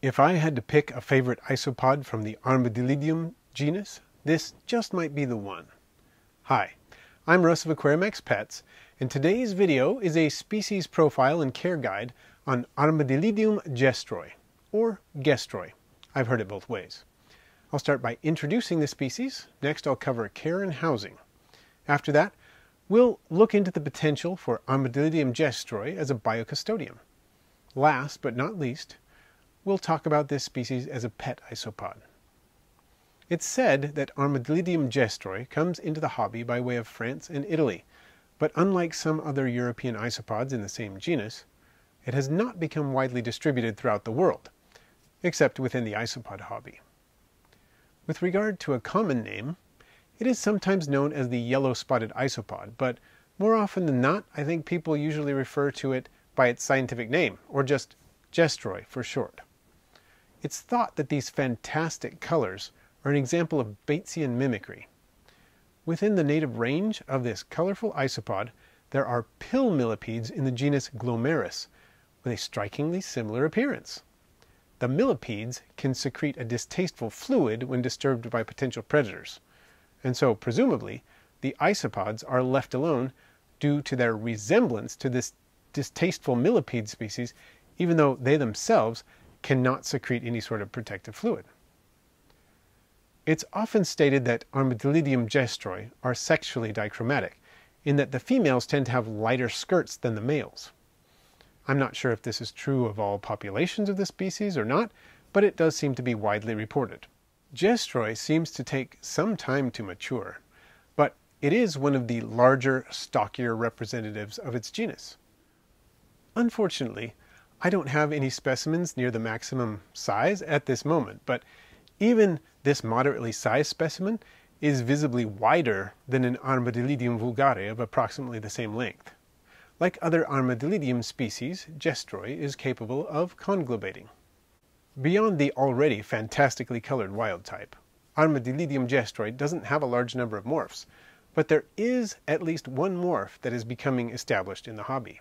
If I had to pick a favorite isopod from the Armadillidium genus, this just might be the one. Hi, I'm Russ of Aquarimax Pets, and today's video is a species profile and care guide on Armadillidium gestroi, or gestroi. I've heard it both ways. I'll start by introducing the species, next I'll cover care and housing. After that, we'll look into the potential for Armadillidium gestroi as a biocustodian. Last but not least, we'll talk about this species as a pet isopod. It's said that Armadillidium gestroi comes into the hobby by way of France and Italy, but unlike some other European isopods in the same genus, it has not become widely distributed throughout the world, except within the isopod hobby. With regard to a common name, it is sometimes known as the yellow-spotted isopod, but more often than not, I think people usually refer to it by its scientific name, or just gestroi for short. It's thought that these fantastic colors are an example of Batesian mimicry. Within the native range of this colorful isopod, there are pill millipedes in the genus Glomeris with a strikingly similar appearance. The millipedes can secrete a distasteful fluid when disturbed by potential predators, and so presumably the isopods are left alone due to their resemblance to this distasteful millipede species, even though they themselves cannot secrete any sort of protective fluid. It's often stated that Armadillidium gestroi are sexually dichromatic, in that the females tend to have lighter skirts than the males. I'm not sure if this is true of all populations of the species or not, but it does seem to be widely reported. Gestroi seems to take some time to mature, but it is one of the larger, stockier representatives of its genus. Unfortunately, I don't have any specimens near the maximum size at this moment, but even this moderately sized specimen is visibly wider than an Armadillidium vulgare of approximately the same length. Like other Armadillidium species, gestroi is capable of conglobating. Beyond the already fantastically colored wild type, Armadillidium gestroi doesn't have a large number of morphs, but there is at least one morph that is becoming established in the hobby.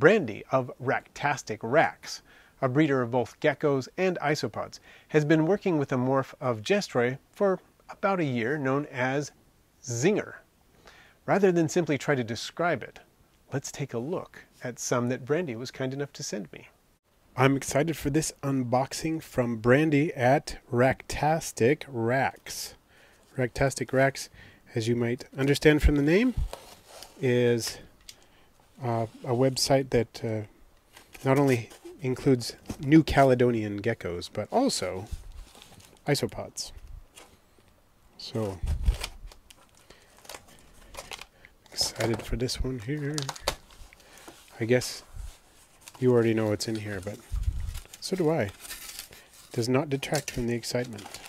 Brandi of Rhactastic Rhacs, a breeder of both geckos and isopods, has been working with a morph of gestroi for about a year known as Zinger. Rather than simply try to describe it, let's take a look at some that Brandi was kind enough to send me. I'm excited for this unboxing from Brandi at Rhactastic Rhacs. Rhactastic Rhacs, as you might understand from the name, is uh, a website that uh, not only includes New Caledonian geckos, but also isopods. So, excited for this one here. I guess you already know what's in here, but so do I. Does not detract from the excitement.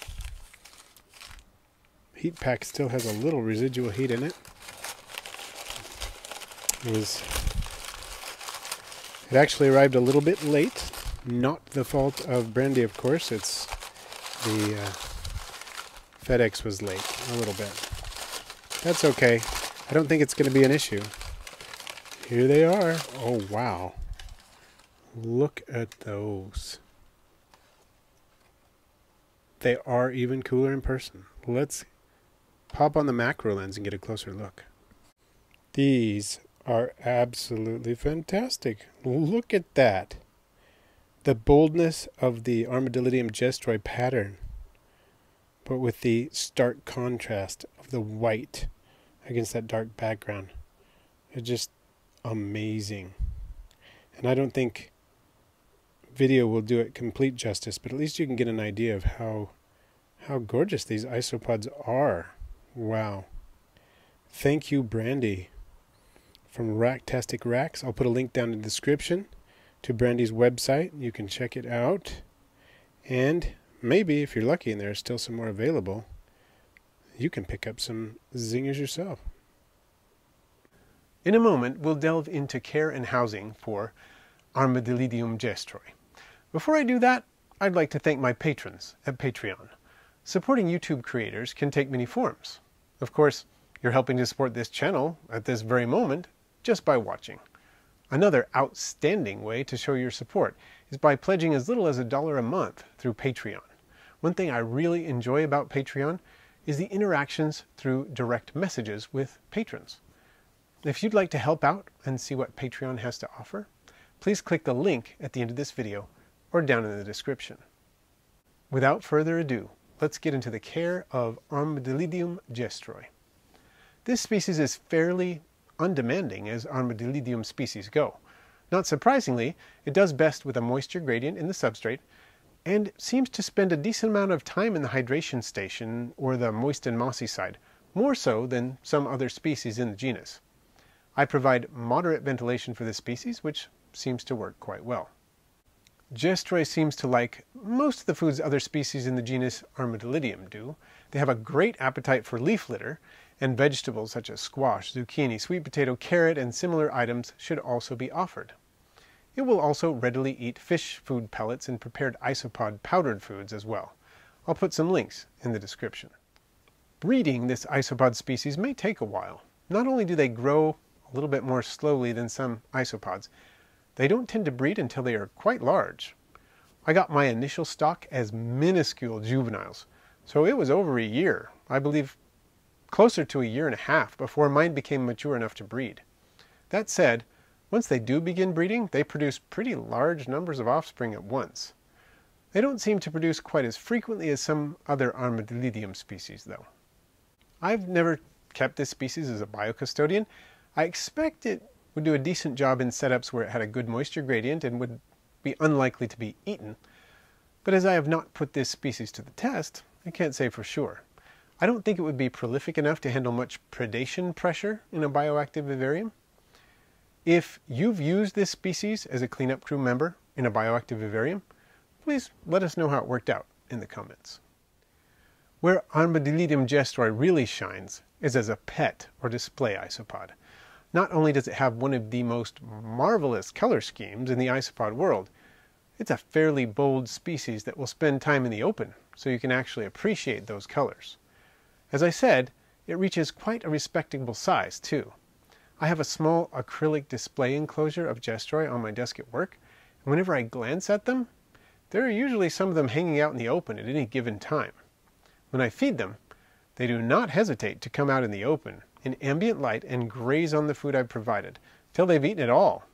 Heat pack still has a little residual heat in it. It was it actually arrived a little bit late. Not the fault of Brandi, of course. It's the uh, FedEx was late a little bit. That's okay. I don't think it's going to be an issue. Here they are. Oh, wow. Look at those. They are even cooler in person. Let's pop on the macro lens and get a closer look. These are absolutely fantastic. Look at that. The boldness of the Armadillidium gestroi pattern, but with the stark contrast of the white against that dark background. It's just amazing. And I don't think video will do it complete justice, but at least you can get an idea of how how gorgeous these isopods are. Wow. Thank you, Brandi from Rhactastic Rhacs. I'll put a link down in the description to Brandi's website. You can check it out. And maybe, if you're lucky and there are still some more available, you can pick up some zingers yourself. In a moment, we'll delve into care and housing for Armadillidium gestroi. Before I do that, I'd like to thank my patrons at Patreon. Supporting YouTube creators can take many forms. Of course, you're helping to support this channel at this very moment just by watching. Another outstanding way to show your support is by pledging as little as a dollar a month through Patreon. One thing I really enjoy about Patreon is the interactions through direct messages with patrons. If you'd like to help out and see what Patreon has to offer, please click the link at the end of this video or down in the description. Without further ado, let's get into the care of Armadillidium gestroi. This species is fairly undemanding as Armadillidium species go. Not surprisingly, it does best with a moisture gradient in the substrate and seems to spend a decent amount of time in the hydration station or the moist and mossy side, more so than some other species in the genus. I provide moderate ventilation for this species, which seems to work quite well. Gestroi seems to like most of the foods other species in the genus Armadillidium do. They have a great appetite for leaf litter, and vegetables such as squash, zucchini, sweet potato, carrot, and similar items should also be offered. It will also readily eat fish food pellets and prepared isopod powdered foods as well. I'll put some links in the description. Breeding this isopod species may take a while. Not only do they grow a little bit more slowly than some isopods, they don't tend to breed until they are quite large. I got my initial stock as minuscule juveniles, so it was over a year, I believe closer to a year and a half before mine became mature enough to breed. That said, once they do begin breeding, they produce pretty large numbers of offspring at once. They don't seem to produce quite as frequently as some other Armadillidium species, though. I've never kept this species as a biocustodian. I expect it would do a decent job in setups where it had a good moisture gradient and would be unlikely to be eaten. But as I have not put this species to the test, I can't say for sure. I don't think it would be prolific enough to handle much predation pressure in a bioactive vivarium. If you've used this species as a cleanup crew member in a bioactive vivarium, please let us know how it worked out in the comments. Where Armadillidium gestroi really shines is as a pet or display isopod. Not only does it have one of the most marvelous color schemes in the isopod world, it's a fairly bold species that will spend time in the open, so you can actually appreciate those colors. As I said, it reaches quite a respectable size too. I have a small acrylic display enclosure of gestroi on my desk at work, and whenever I glance at them, there are usually some of them hanging out in the open at any given time. When I feed them, they do not hesitate to come out in the open, in ambient light, and graze on the food I've provided, till they've eaten it all.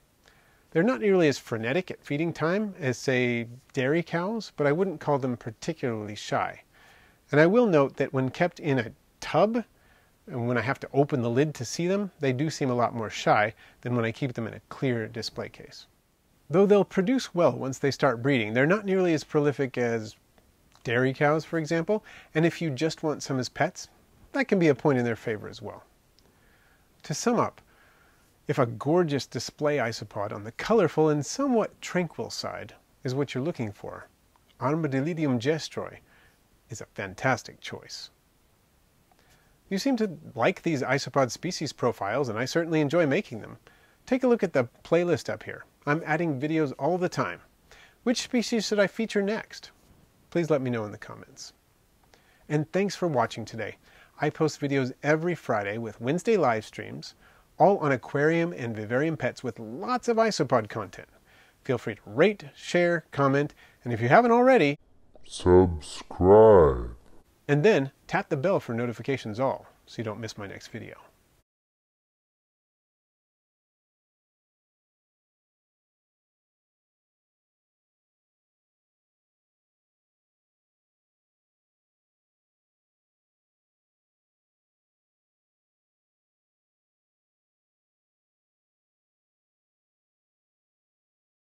They're not nearly as frenetic at feeding time as, say, dairy cows, but I wouldn't call them particularly shy. And I will note that when kept in a tub, and when I have to open the lid to see them, they do seem a lot more shy than when I keep them in a clear display case. Though they'll produce well once they start breeding, they're not nearly as prolific as dairy cows, for example, and if you just want some as pets, that can be a point in their favor as well. To sum up, if a gorgeous display isopod on the colorful and somewhat tranquil side is what you're looking for, Armadillidium gestroi is a fantastic choice. You seem to like these isopod species profiles, and I certainly enjoy making them. Take a look at the playlist up here. I'm adding videos all the time. Which species should I feature next? Please let me know in the comments. And thanks for watching today. I post videos every Friday with Wednesday live streams, all on aquarium and vivarium pets with lots of isopod content. Feel free to rate, share, comment, and if you haven't already, subscribe. And then tap the bell for notifications all so you don't miss my next video.